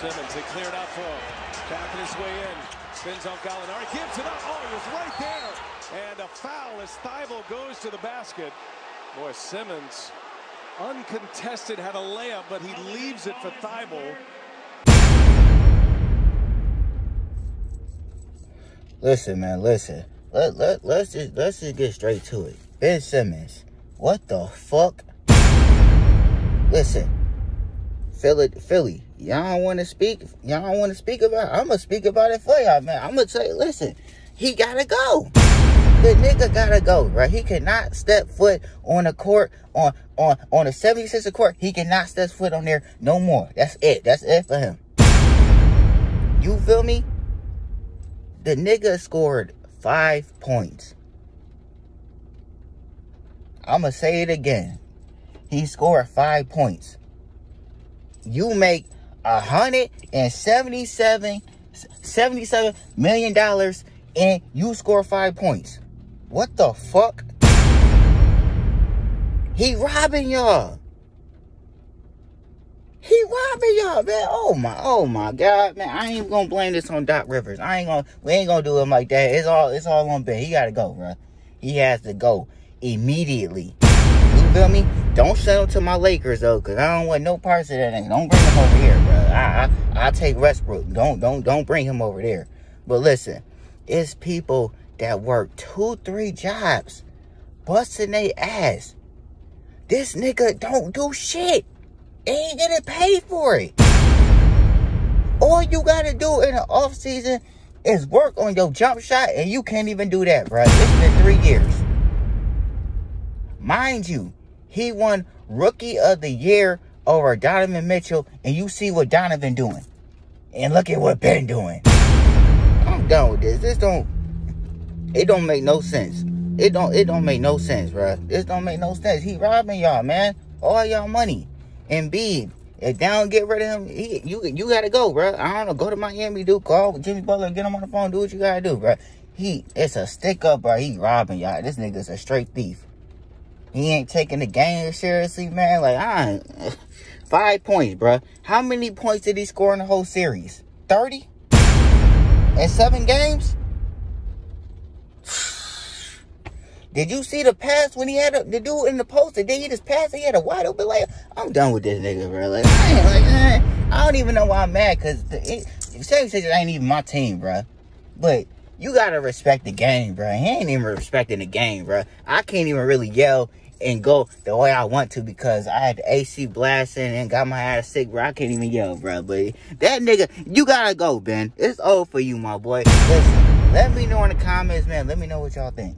Simmons, they cleared out for him. Tapping his way in. Spins on Gallinari. Gives it up. Oh, he was right there. And a foul as Thybulle goes to the basket. Boy, Simmons, uncontested, had a layup, but he leaves it for Thybulle. Listen, man, listen. Let, let, let's just let's just get straight to it. Ben Simmons, what the fuck? Listen, Philly, Philly, y'all don't want to speak. Y'all don't want to speak about. It. I'm gonna speak about it for y'all, man. I'm gonna tell you. Listen, he gotta go. The nigga gotta go, right? He cannot step foot on the court on on on the 76er court. He cannot step foot on there no more. That's it. That's it for him. You feel me? The nigga scored five points. I'm gonna say it again. He scored five points. You make a hundred and seventy-seven, seventy-seven million dollars, and you score five points. What the fuck? He robbing y'all. He robbing y'all, man. Oh my, oh my God, man. I ain't gonna blame this on Doc Rivers. I ain't gonna, we ain't gonna do him like that. It's all, it's all on Ben. He gotta go, bro. He has to go immediately. You feel me? Don't him to my Lakers though, cause I don't want no parts of that. Thing. Don't bring him over here, bro. I, I, I take Westbrook. Don't, don't, don't bring him over there. But listen, it's people that work two, three jobs, busting their ass. This nigga don't do shit ain't getting paid for it. All you gotta do in the off season is work on your jump shot, and you can't even do that, bro. It's been three years. Mind you, he won Rookie of the Year over Donovan Mitchell, and you see what Donovan doing. And look at what Ben doing. I'm done with this. This don't it don't make no sense. It don't it don't make no sense, bro. This don't make no sense. He robbing y'all, man. All y'all money. And Embiid, if don't get rid of him, he, you you gotta go, bro. I don't know. Go to Miami, do call Jimmy Butler, get him on the phone, do what you gotta do, bro. He, it's a stick up, bro. He robbing y'all. This nigga's a straight thief. He ain't taking the game seriously, man. Like, I five points, bro. How many points did he score in the whole series? 30? In seven games? Did you see the pass when he had a, the dude in the post? Did he just pass? He had a wide open like I'm done with this nigga, bro. Like, I ain't like, eh, I don't even know why I'm mad because the 76ers ain't even my team, bro. But you gotta respect the game, bro. He ain't even respecting the game, bro. I can't even really yell and go the way I want to because I had the AC blasting and got my ass sick, bro. I can't even yell, bro. But that nigga, you gotta go, Ben. It's over for you, my boy. Listen, let me know in the comments, man. Let me know what y'all think.